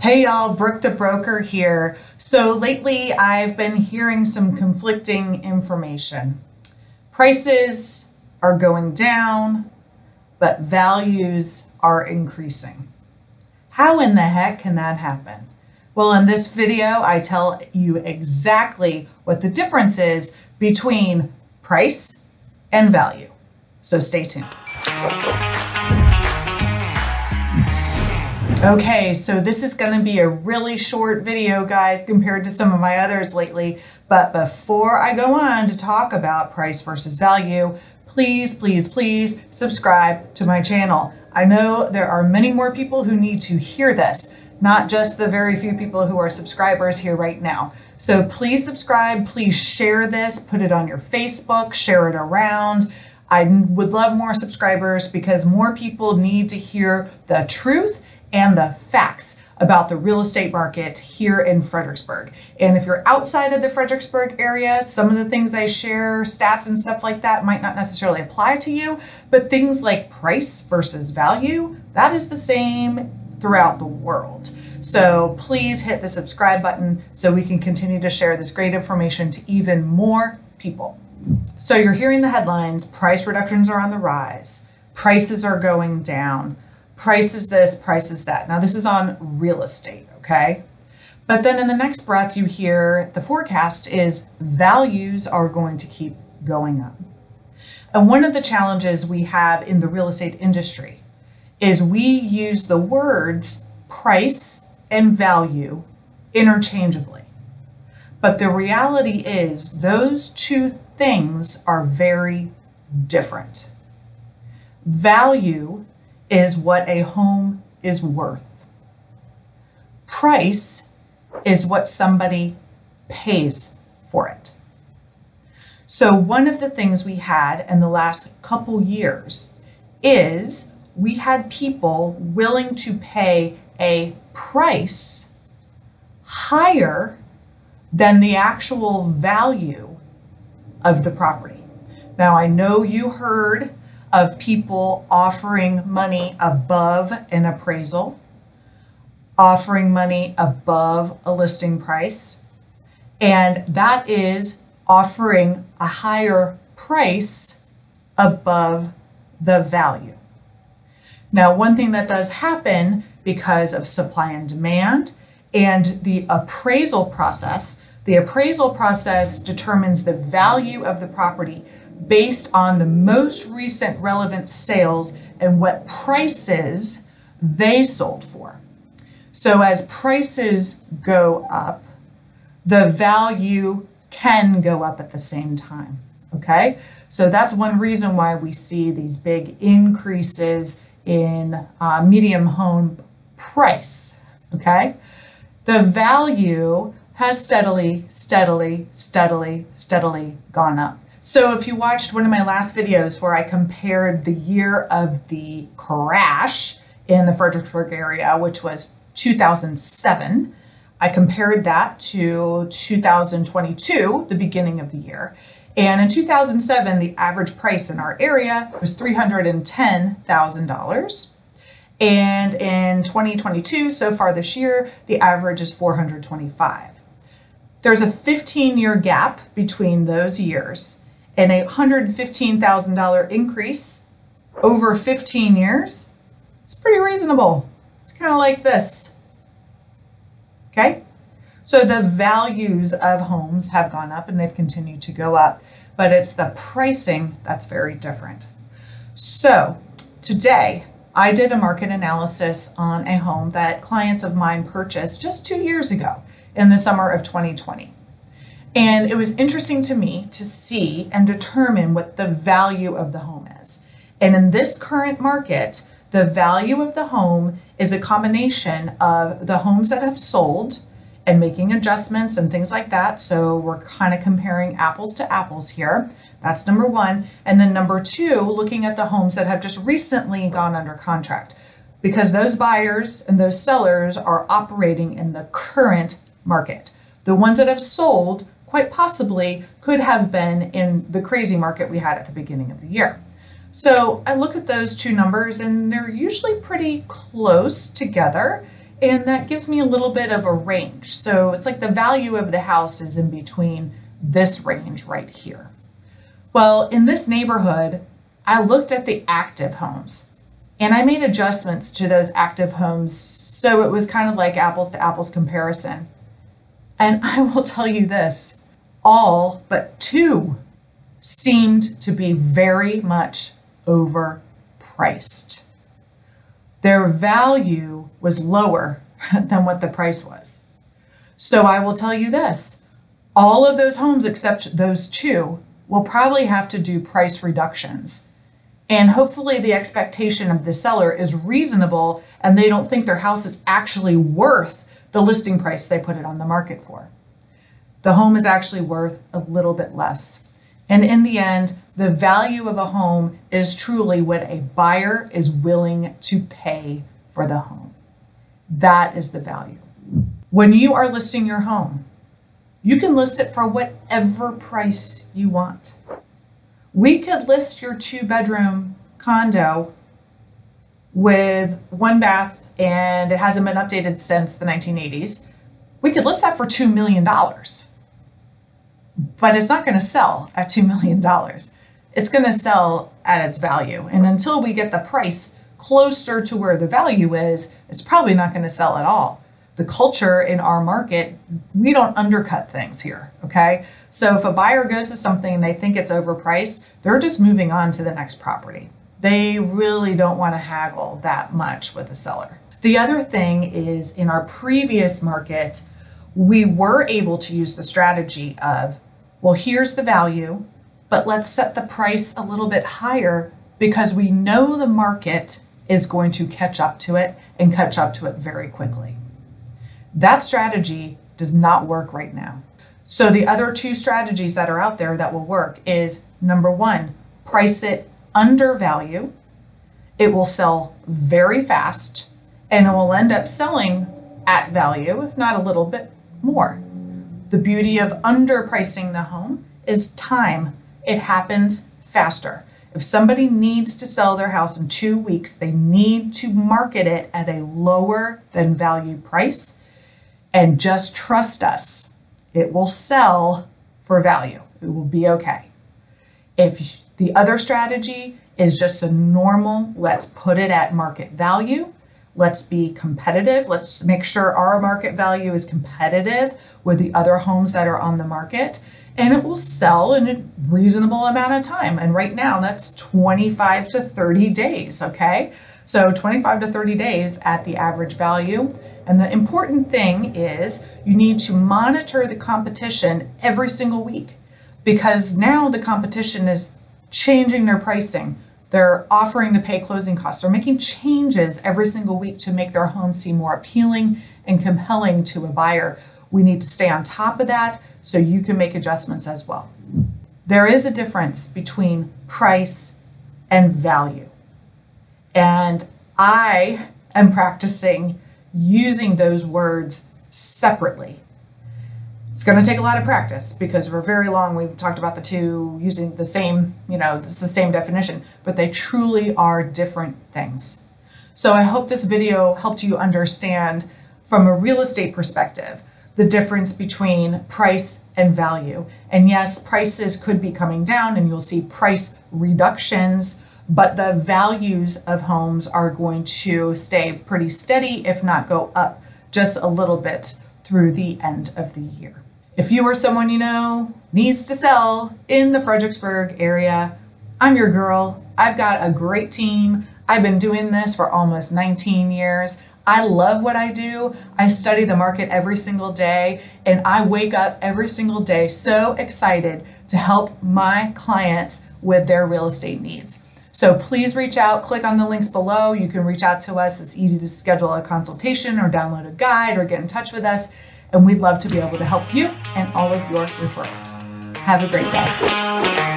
Hey y'all, Brooke the broker here. So lately I've been hearing some conflicting information. Prices are going down, but values are increasing. How in the heck can that happen? Well, in this video, I tell you exactly what the difference is between price and value. So stay tuned. Okay, so this is going to be a really short video, guys, compared to some of my others lately. But before I go on to talk about price versus value, please, please, please subscribe to my channel. I know there are many more people who need to hear this, not just the very few people who are subscribers here right now. So please subscribe, please share this, put it on your Facebook, share it around. I would love more subscribers because more people need to hear the truth and the facts about the real estate market here in Fredericksburg. And if you're outside of the Fredericksburg area, some of the things I share, stats and stuff like that, might not necessarily apply to you, but things like price versus value, that is the same throughout the world. So please hit the subscribe button so we can continue to share this great information to even more people. So you're hearing the headlines price reductions are on the rise, prices are going down price is this, price is that. Now, this is on real estate, okay? But then in the next breath, you hear the forecast is values are going to keep going up. And one of the challenges we have in the real estate industry is we use the words price and value interchangeably. But the reality is, those two things are very different. Value is what a home is worth. Price is what somebody pays for it. So, one of the things we had in the last couple years is we had people willing to pay a price higher than the actual value of the property. Now, I know you heard of people offering money above an appraisal, offering money above a listing price, and that is offering a higher price above the value. Now, one thing that does happen because of supply and demand and the appraisal process, the appraisal process determines the value of the property based on the most recent relevant sales and what prices they sold for. So as prices go up, the value can go up at the same time. Okay, so that's one reason why we see these big increases in uh, medium home price. Okay, the value has steadily, steadily, steadily, steadily gone up. So if you watched one of my last videos where I compared the year of the crash in the Fredericksburg area, which was 2007, I compared that to 2022, the beginning of the year. And in 2007, the average price in our area was $310,000. And in 2022, so far this year, the average is 425. There's a 15 year gap between those years and a $115,000 increase over 15 years, it's pretty reasonable. It's kind of like this. Okay? So the values of homes have gone up and they've continued to go up, but it's the pricing that's very different. So today, I did a market analysis on a home that clients of mine purchased just two years ago in the summer of 2020. And it was interesting to me to see and determine what the value of the home is. And in this current market, the value of the home is a combination of the homes that have sold and making adjustments and things like that. So we're kind of comparing apples to apples here. That's number one. And then number two, looking at the homes that have just recently gone under contract because those buyers and those sellers are operating in the current market. The ones that have sold quite possibly could have been in the crazy market we had at the beginning of the year. So I look at those two numbers and they're usually pretty close together. And that gives me a little bit of a range. So it's like the value of the house is in between this range right here. Well, in this neighborhood, I looked at the active homes and I made adjustments to those active homes so it was kind of like apples to apples comparison. And I will tell you this all but two seemed to be very much overpriced. Their value was lower than what the price was. So I will tell you this all of those homes, except those two, will probably have to do price reductions. And hopefully, the expectation of the seller is reasonable and they don't think their house is actually worth the listing price they put it on the market for. The home is actually worth a little bit less. And in the end, the value of a home is truly what a buyer is willing to pay for the home. That is the value. When you are listing your home, you can list it for whatever price you want. We could list your two bedroom condo with one bath and it hasn't been updated since the 1980s. We could list that for $2 million but it's not going to sell at $2 million. It's going to sell at its value. And until we get the price closer to where the value is, it's probably not going to sell at all. The culture in our market, we don't undercut things here, okay? So if a buyer goes to something and they think it's overpriced, they're just moving on to the next property. They really don't want to haggle that much with a seller. The other thing is in our previous market, we were able to use the strategy of well, here's the value, but let's set the price a little bit higher because we know the market is going to catch up to it and catch up to it very quickly. That strategy does not work right now. So the other two strategies that are out there that will work is number one, price it under value. It will sell very fast and it will end up selling at value, if not a little bit more. The beauty of underpricing the home is time. It happens faster. If somebody needs to sell their house in two weeks, they need to market it at a lower than value price. And just trust us, it will sell for value. It will be okay. If the other strategy is just a normal, let's put it at market value, Let's be competitive. Let's make sure our market value is competitive with the other homes that are on the market. And it will sell in a reasonable amount of time. And right now, that's 25 to 30 days. Okay. So 25 to 30 days at the average value. And the important thing is you need to monitor the competition every single week because now the competition is changing their pricing they're offering to pay closing costs. They're making changes every single week to make their home seem more appealing and compelling to a buyer. We need to stay on top of that so you can make adjustments as well. There is a difference between price and value. And I am practicing using those words separately it's going to take a lot of practice because for very long we've talked about the two using the same, you know, it's the same definition, but they truly are different things. So I hope this video helped you understand from a real estate perspective the difference between price and value. And yes, prices could be coming down and you'll see price reductions, but the values of homes are going to stay pretty steady, if not go up just a little bit through the end of the year. If you or someone you know needs to sell in the Fredericksburg area, I'm your girl. I've got a great team. I've been doing this for almost 19 years. I love what I do. I study the market every single day, and I wake up every single day so excited to help my clients with their real estate needs. So please reach out, click on the links below. You can reach out to us. It's easy to schedule a consultation or download a guide or get in touch with us and we'd love to be able to help you and all of your referrals. Have a great day.